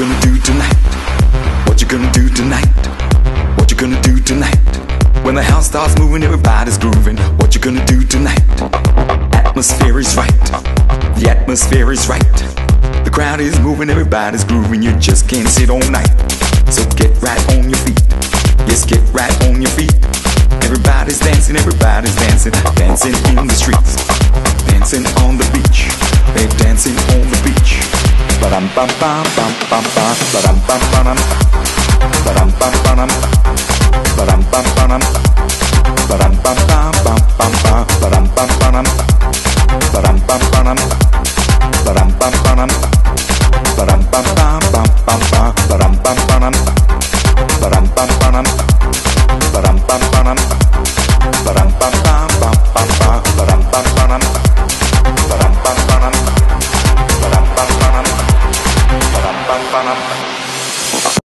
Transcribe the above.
gonna do tonight? What you gonna do tonight? What you gonna do tonight? When the house starts moving, everybody's grooving. What you gonna do tonight? Atmosphere is right. The atmosphere is right. The crowd is moving, everybody's grooving. You just can't sit all night. So get right on your feet. Yes, get right on your feet. Everybody's dancing, everybody's dancing, dancing in the streets, Bum bum bum bum bum. Ba-dum bum bum Ba-dum bum bum Ba-dum bum bum Ba-dum bum bum bum bum bum. Ba-dum bum bum Ba-dum bum bum Ba-dum bum bum Ba-dum bum bum bum bum bum. Ba-dum bum bum Ba-dum bum bum Ba-dum bum bum Ba-dum bum bum bum bum bum. Ba-dum bum bum Ba-dum bum bum 放った。